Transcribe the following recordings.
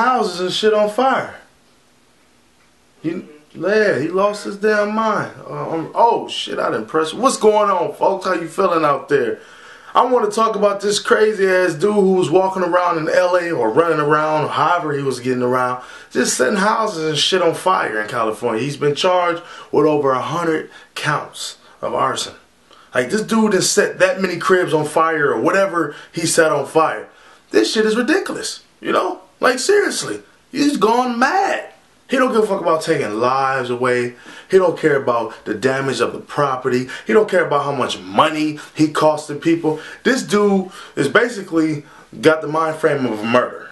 houses and shit on fire. He, yeah, he lost his damn mind. Um, oh shit, I didn't press. What's going on, folks? How you feeling out there? I want to talk about this crazy ass dude who was walking around in LA or running around, however he was getting around, just setting houses and shit on fire in California. He's been charged with over a hundred counts of arson. Like this dude has set that many cribs on fire or whatever he set on fire. This shit is ridiculous. You know? Like seriously. He's gone mad. He don't give a fuck about taking lives away. He don't care about the damage of the property. He don't care about how much money he costed people. This dude is basically got the mind frame of a murder.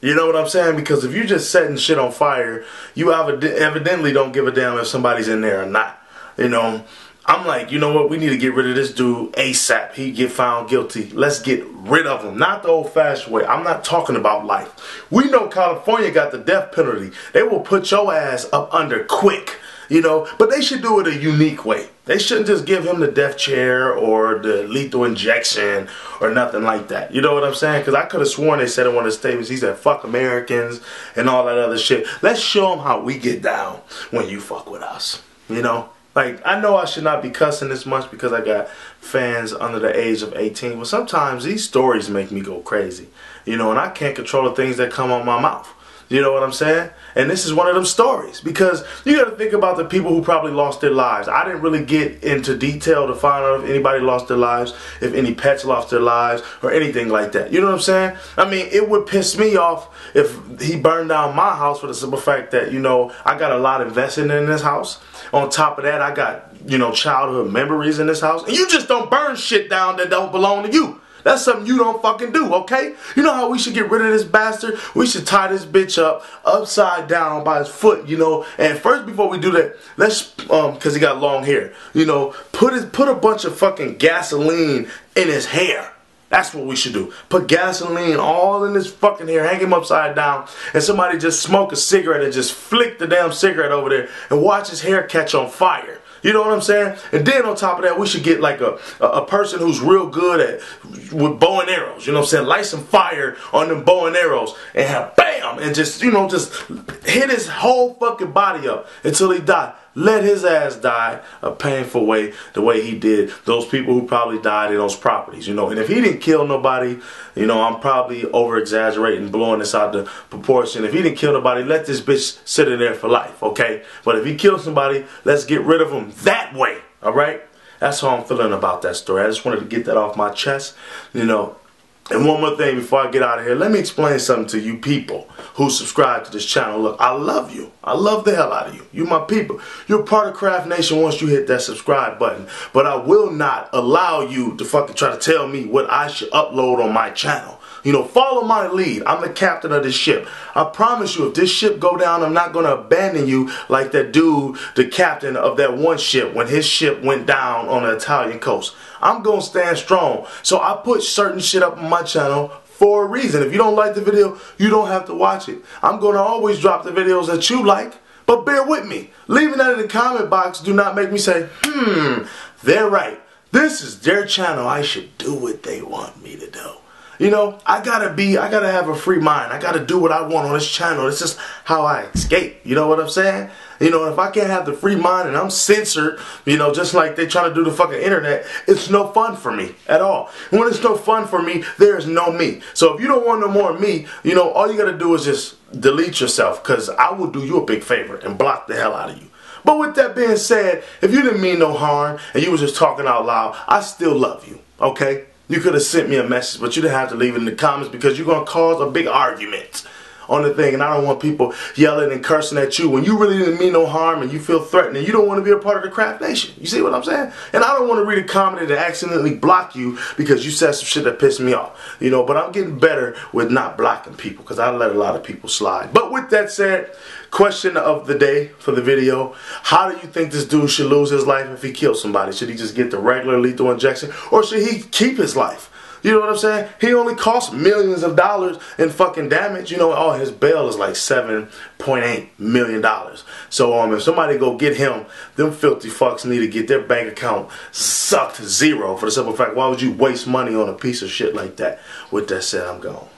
You know what I'm saying? Because if you're just setting shit on fire, you evidently don't give a damn if somebody's in there or not. You know, I'm like, you know what? We need to get rid of this dude ASAP. He get found guilty. Let's get rid of him. Not the old-fashioned way. I'm not talking about life. We know California got the death penalty. They will put your ass up under quick. You know, but they should do it a unique way. They shouldn't just give him the death chair or the lethal injection or nothing like that. You know what I'm saying? Because I could have sworn they said in one of the statements, he said, fuck Americans and all that other shit. Let's show them how we get down when you fuck with us. You know? Like, I know I should not be cussing this much because I got fans under the age of 18, but sometimes these stories make me go crazy. You know, and I can't control the things that come out my mouth. You know what I'm saying? And this is one of them stories because you got to think about the people who probably lost their lives. I didn't really get into detail to find out if anybody lost their lives, if any pets lost their lives, or anything like that. You know what I'm saying? I mean, it would piss me off if he burned down my house for the simple fact that, you know, I got a lot invested in this house. On top of that, I got, you know, childhood memories in this house. And you just don't burn shit down that don't belong to you. That's something you don't fucking do, okay? You know how we should get rid of this bastard? We should tie this bitch up upside down by his foot, you know? And first, before we do that, let's, um, cause he got long hair, you know, put his, put a bunch of fucking gasoline in his hair. That's what we should do. Put gasoline all in his fucking hair, hang him upside down, and somebody just smoke a cigarette and just flick the damn cigarette over there and watch his hair catch on fire. You know what I'm saying? And then on top of that, we should get like a, a, person who's real good at with bow and arrows. You know what I'm saying? Light some fire on them bow and arrows and have bam and just you know just hit his whole fucking body up until he died. Let his ass die a painful way, the way he did those people who probably died in those properties, you know. And if he didn't kill nobody, you know, I'm probably over exaggerating, blowing this out the proportion. If he didn't kill nobody, let this bitch sit in there for life, okay? But if he killed somebody, let's get rid of him that way, all right? That's how I'm feeling about that story. I just wanted to get that off my chest, you know. And one more thing before I get out of here, let me explain something to you people who subscribe to this channel. Look, I love you. I love the hell out of you. You're my people. You're part of Craft Nation once you hit that subscribe button. But I will not allow you to fucking try to tell me what I should upload on my channel. You know, follow my lead. I'm the captain of this ship. I promise you, if this ship go down, I'm not going to abandon you like that dude, the captain of that one ship, when his ship went down on the Italian coast. I'm going to stand strong. So I put certain shit up on my channel for a reason. If you don't like the video, you don't have to watch it. I'm going to always drop the videos that you like. But bear with me. Leaving that in the comment box do not make me say, hmm, they're right. This is their channel. I should do what they want me to do. You know, I gotta be, I gotta have a free mind. I gotta do what I want on this channel. It's just how I escape. You know what I'm saying? You know, if I can't have the free mind and I'm censored, you know, just like they trying to do the fucking internet, it's no fun for me at all. And when it's no fun for me, there's no me. So if you don't want no more me, you know, all you gotta do is just delete yourself because I will do you a big favor and block the hell out of you. But with that being said, if you didn't mean no harm and you was just talking out loud, I still love you, okay? You could have sent me a message, but you didn't have to leave it in the comments because you're going to cause a big argument on the thing. And I don't want people yelling and cursing at you when you really didn't mean no harm and you feel threatened and you don't want to be a part of the Craft Nation. You see what I'm saying? And I don't want to read a comment and accidentally block you because you said some shit that pissed me off. You know, but I'm getting better with not blocking people because I let a lot of people slide. But with that said, question of the day for the video. How do you think this dude should lose his life if he kills somebody? Should he just get the regular lethal injection or should he keep his life? You know what I'm saying? He only cost millions of dollars in fucking damage. You know, oh, his bail is like $7.8 million. So um, if somebody go get him, them filthy fucks need to get their bank account sucked zero for the simple fact, why would you waste money on a piece of shit like that? With that said, I'm gone.